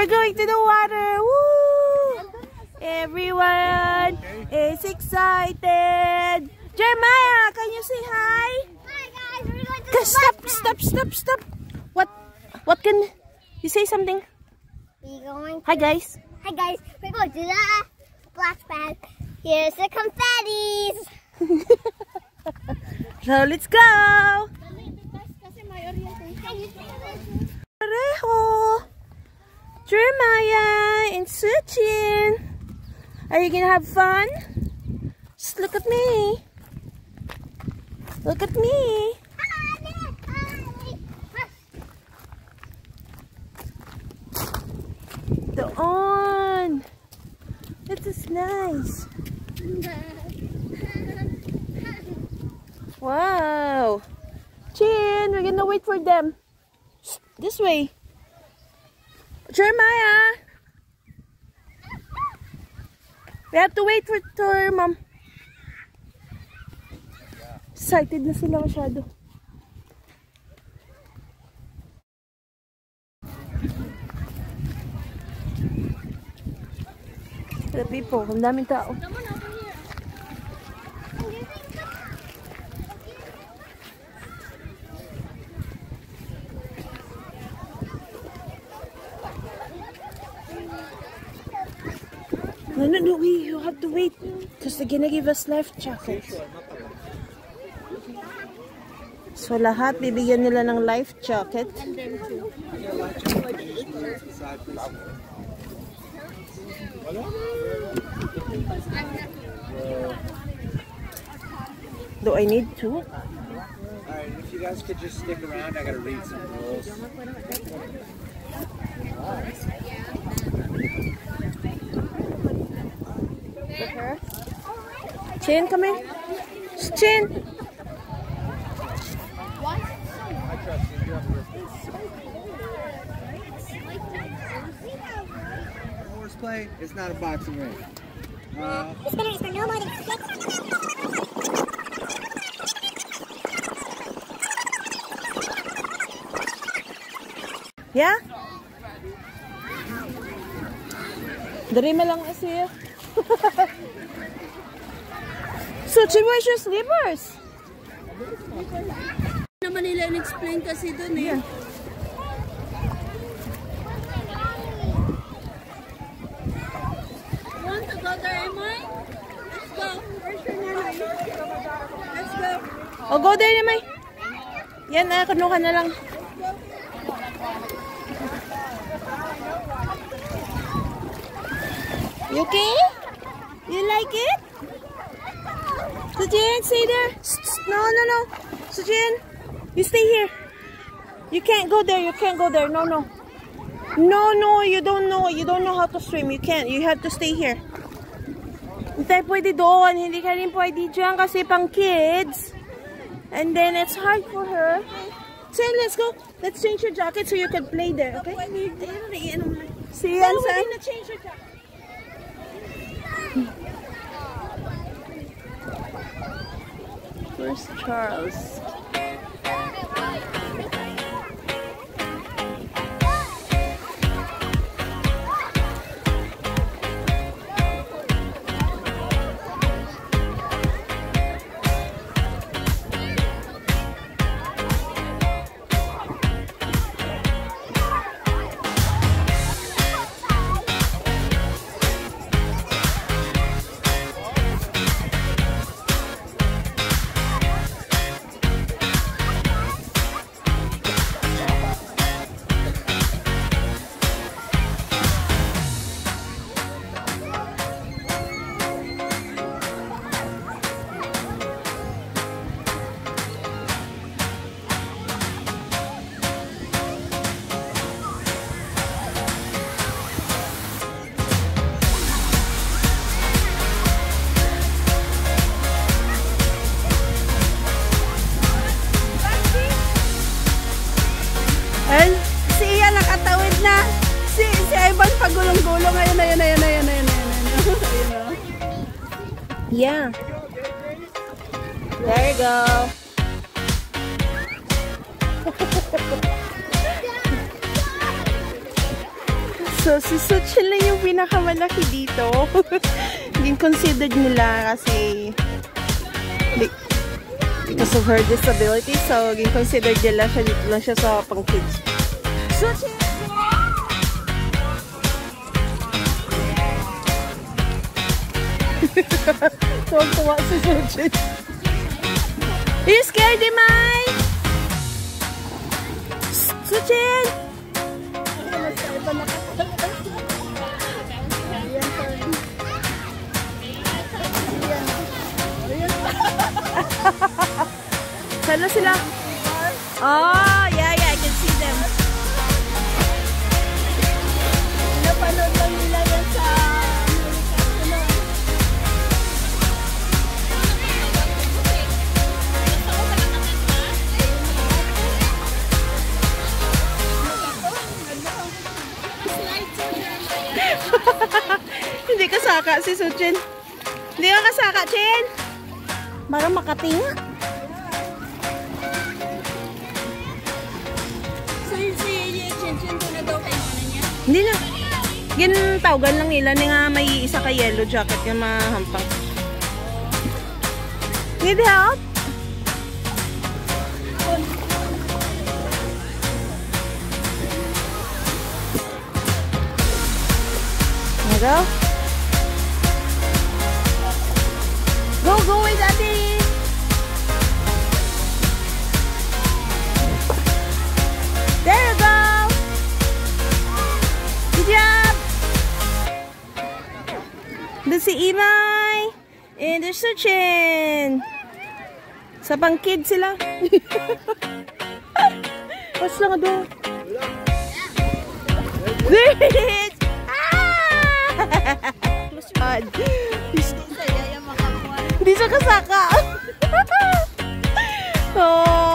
We're going to the water. Woo! Everyone is excited. Jeremiah, can you say hi? Hi guys, we're going to Ka- Stop, stop, stop, stop. What? What can you say something? We going. Hi guys. Hi guys, we're going to the splash pad. Here's the confettis. So let's go. Pareho. Jeremiah. Are you gonna have fun? Just look at me. Look at me. Doon. This is nice. Wow. Chin, we're gonna wait for them. This way. Jeremiah. We have to wait for, for mom. Excited na sila masyado. The people, ang daming tao. No, they're gonna give us life jackets. So lahat bibigyan nila ng life jacket. Do I need to? Alright, if you guys could just stick around, I gotta read some rules. Chin, come in. Chin. come Coming. Chin. I trust you. You have a Horseplay is not a boxing ring. Uh, This spinner is for no more than six. Yeah? Dari mo lang siya. Suchi, where's your slippers? Naman nila explain kasi dun eh. Want to go there, Emay? Let's go. Where's your nanay? Let's go. O, go there, Emay. Yan ah, na, kuno ka na lang. You okay? You like it? Sujin, stay there. No, no, no. Sujin, you stay here. You can't go there. You can't go there. No, no. No, no, you don't know. You don't know how to swim. You can't. You have to stay here. Hindi pwede doon. Hindi ka rin pwede dyan kasi pang kids. And then it's hard for her. So let's go. Let's change your jacket so you can play there, okay? See you, change your jacket. Where's Charles? There you go. so, si Suchin lang yung pinakamalaki dito. Hindi considered nila kasi because of her disability. So, considered nila siya dito lang siya sa pang kids. Suchin! Tuwag-tuwa si Suchin. Are you scared, Imay? Suchin! Sana sila? Oh, yeah, Hindi kasaka si Suchin. Hindi ka kasaka, Chin. Parang makatinga. So, si Chin Chin na daw kay mana niya. Hindi na. Gintawagan lang nila ni nga may isa ka yellow jacket yung mahampang. Need help? You go. Go, with daddy. There you go. Good job! Doon si Imay. And there's Suchin. Sa pang-kid sila. What's lang doon? There! God. Hindi siya kasaka. oh.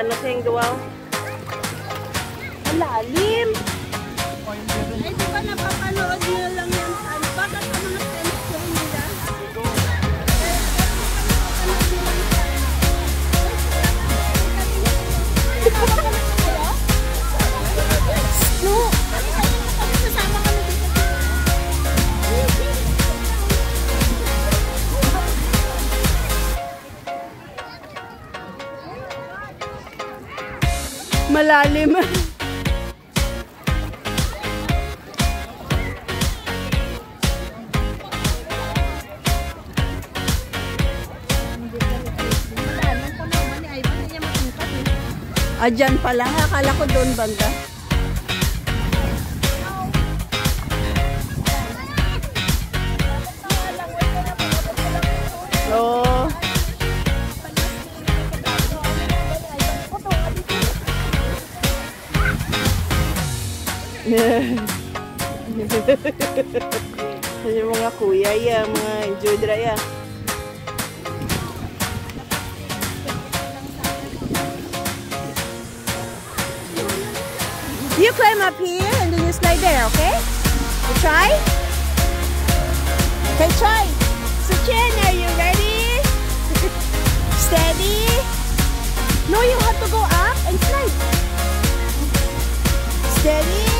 Sa yung gawa? Ang lalim! Ay, di ba napapanood nila lang yan ano? Bakit ano na malalim. Ah, dyan pala. Akala ko doon banda. Yan yung mga kuya ya, mga judra ya. You climb up here and then you slide there, okay? You try? Okay, try. So Chen, are you ready? Steady. No, you have to go up and slide. Steady.